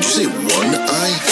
Did you say one eye?